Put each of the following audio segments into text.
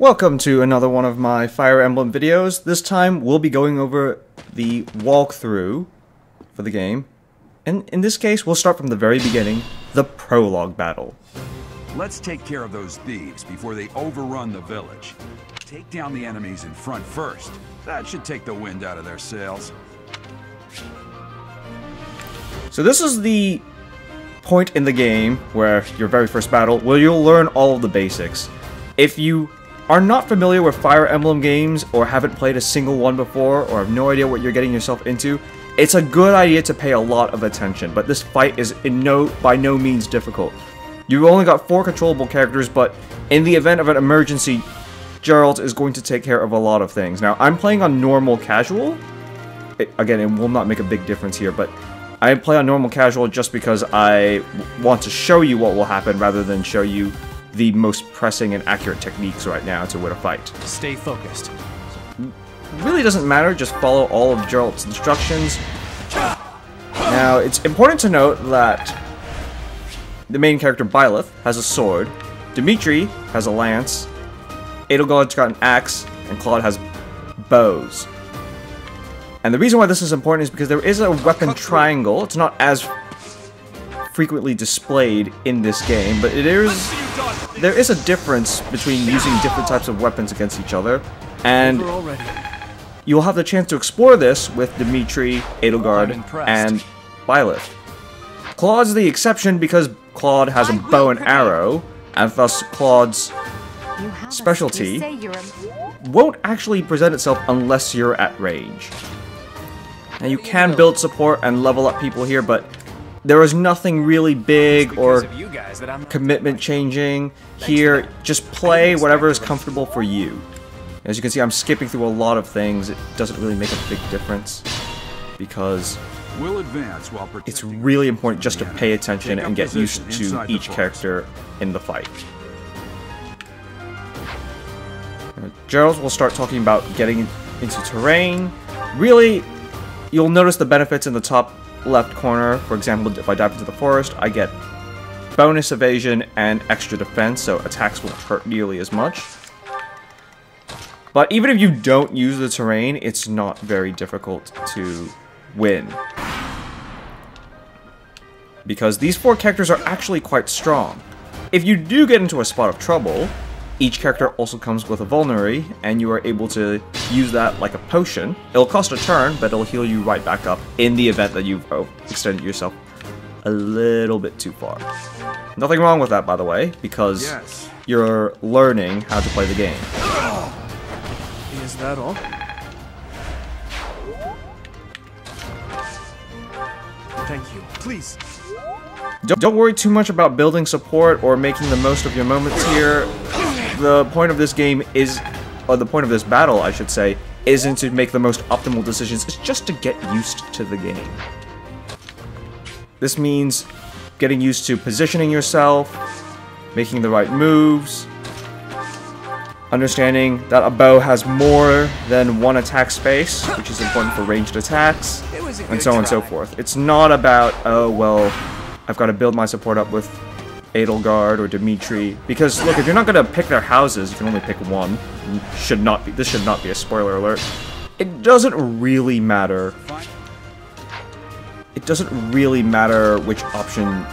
Welcome to another one of my Fire Emblem videos. This time we'll be going over the walkthrough for the game. And in this case, we'll start from the very beginning, the prologue battle. Let's take care of those thieves before they overrun the village. Take down the enemies in front first. That should take the wind out of their sails. So this is the point in the game where your very first battle where you'll learn all of the basics. If you are not familiar with Fire Emblem games or haven't played a single one before or have no idea what you're getting yourself into, it's a good idea to pay a lot of attention, but this fight is in no by no means difficult. You've only got four controllable characters, but in the event of an emergency, Jeralt is going to take care of a lot of things. Now, I'm playing on normal casual. It, again, it will not make a big difference here, but I play on normal casual just because I want to show you what will happen rather than show you the most pressing and accurate techniques right now to win a fight. Stay focused. really doesn't matter, just follow all of Jeralt's instructions. Now, it's important to note that the main character, Byleth, has a sword, Dimitri has a lance, Edelgard's got an axe, and Claude has bows. And the reason why this is important is because there is a weapon triangle. It's not as frequently displayed in this game, but it is there is a difference between using different types of weapons against each other, and you'll have the chance to explore this with Dimitri, Edelgard, and Byleth. Claude's the exception because Claude has a bow and arrow, and thus Claude's specialty won't actually present itself unless you're at range. Now you can build support and level up people here, but there is nothing really big or commitment changing here. Just play whatever is comfortable for you. As you can see, I'm skipping through a lot of things. It doesn't really make a big difference because We'll advance while it's really important just to pay attention and get used to each character in the fight. Jeralt will start talking about getting into terrain. Really, you'll notice the benefits in the top left corner. For example, if I dive into the forest, I get bonus evasion and extra defense, so attacks won't hurt nearly as much. But even if you don't use the terrain, it's not very difficult to win. Because these four characters are actually quite strong. If you do get into a spot of trouble, each character also comes with a vulnerary, and you are able to use that like a potion. It'll cost a turn, but it'll heal you right back up in the event that you've oh, extended yourself a little bit too far. Nothing wrong with that, by the way, because Yes. you're learning how to play the game. Is that all? Thank you. Please. Don't, don't worry too much about building support or making the most of your moments here. The point of this game is, or the point of this battle, I should say, isn't to make the most optimal decisions. It's just to get used to the game. This means getting used to positioning yourself, making the right moves, understanding that a bow has more than one attack space, which is important for ranged attacks, and so on and so forth. It's not about, oh, well, I've got to build my support up with Edelgard or Dimitri, because, look, if you're not going to pick their houses, you can only pick one. Should not be, this should not be a spoiler alert. It doesn't really matter it doesn't really matter which option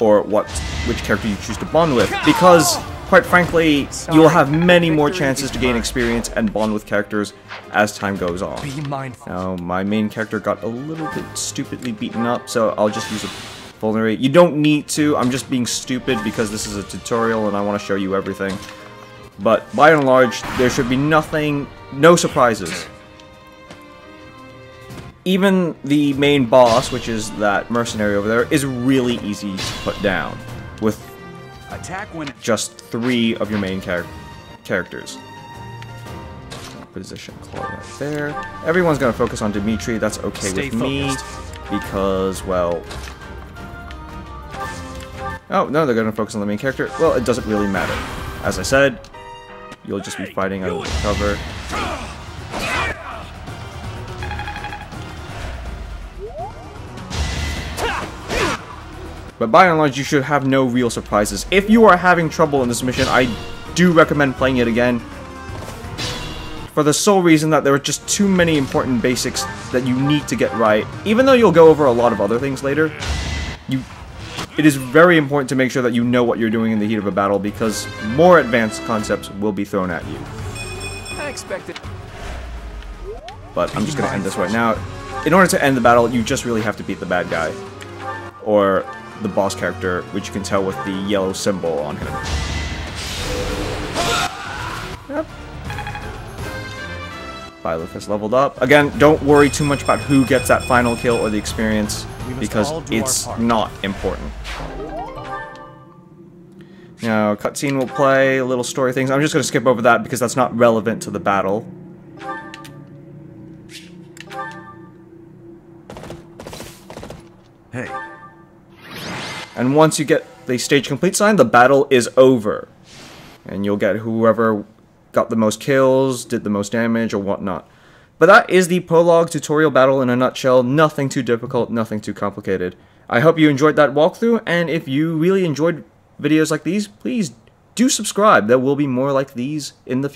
or what which character you choose to bond with because quite frankly you'll have many more chances to gain experience and bond with characters as time goes on. Be mindful. Now my main character got a little bit stupidly beaten up so I'll just use a vulnerary. You don't need to, I'm just being stupid because this is a tutorial and I want to show you everything. But by and large there should be nothing, no surprises even the main boss, which is that mercenary over there, is really easy to put down with Attack when just three of your main char characters. Position right there. Everyone's gonna focus on Dimitri. That's okay Stay with me because, well. Oh no, they're gonna focus on the main character. Well, it doesn't really matter. As I said, you'll just be fighting out of cover. But by and large, you should have no real surprises. If you are having trouble in this mission, I do recommend playing it again. for the sole reason that there are just too many important basics that you need to get right. Even though you'll go over a lot of other things later, you it is very important to make sure that you know what you're doing in the heat of a battle because more advanced concepts will be thrown at you. I expected. But I'm just going to end this right now. In order to end the battle, you just really have to beat the bad guy. Or the boss character, which you can tell with the yellow symbol on him. Yep. Byleth has leveled up. Again, don't worry too much about who gets that final kill or the experience, because all do our it's not important. Now, cutscene will play, a little story things. I'm just going to skip over that because that's not relevant to the battle. Hey, And once you get the stage complete sign, the battle is over. And you'll get whoever got the most kills, did the most damage, or whatnot. But that is the prologue tutorial battle in a nutshell. Nothing too difficult, nothing too complicated. I hope you enjoyed that walkthrough, and if you really enjoyed videos like these, please do subscribe. There will be more like these in the future.